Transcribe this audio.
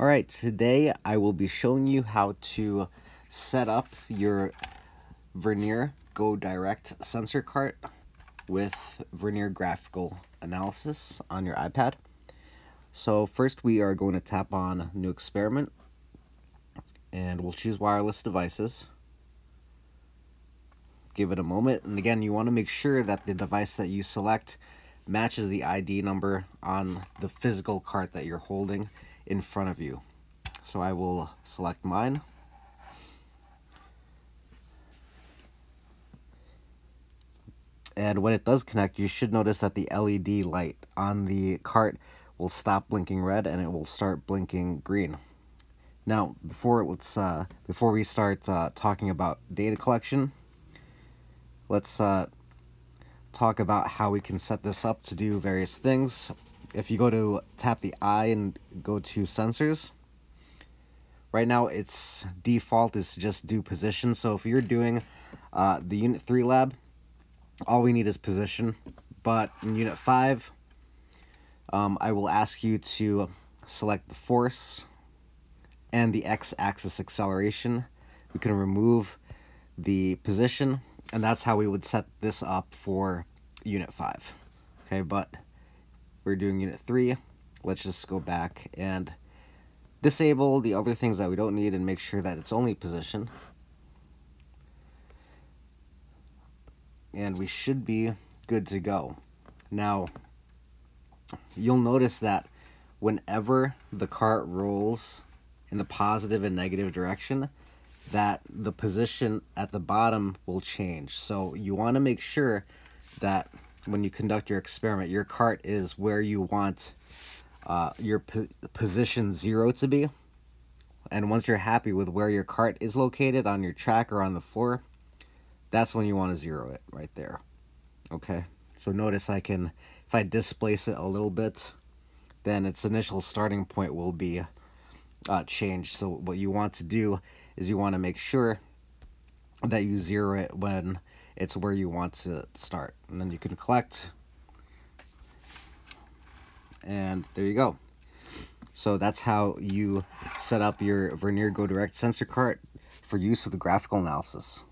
Alright, today I will be showing you how to set up your Vernier Go Direct sensor cart with Vernier Graphical Analysis on your iPad. So first we are going to tap on New Experiment and we'll choose Wireless Devices. Give it a moment and again you want to make sure that the device that you select matches the ID number on the physical cart that you're holding in front of you. So I will select mine. And when it does connect, you should notice that the LED light on the cart will stop blinking red and it will start blinking green. Now, before let's uh, before we start uh, talking about data collection, let's uh, talk about how we can set this up to do various things if you go to tap the eye and go to sensors, right now its default is just do position. So if you're doing uh, the Unit 3 lab, all we need is position. But in Unit 5, um, I will ask you to select the force and the x-axis acceleration. We can remove the position, and that's how we would set this up for Unit 5. Okay, but we're doing unit 3. Let's just go back and disable the other things that we don't need and make sure that it's only position. And we should be good to go. Now, you'll notice that whenever the cart rolls in the positive and negative direction, that the position at the bottom will change. So you want to make sure that when you conduct your experiment, your cart is where you want uh, your position zero to be. And once you're happy with where your cart is located on your track or on the floor, that's when you want to zero it right there. Okay, so notice I can, if I displace it a little bit, then its initial starting point will be uh, changed. So what you want to do is you want to make sure that you zero it when it's where you want to start. And then you can collect. And there you go. So that's how you set up your Vernier Go Direct sensor cart for use with the graphical analysis.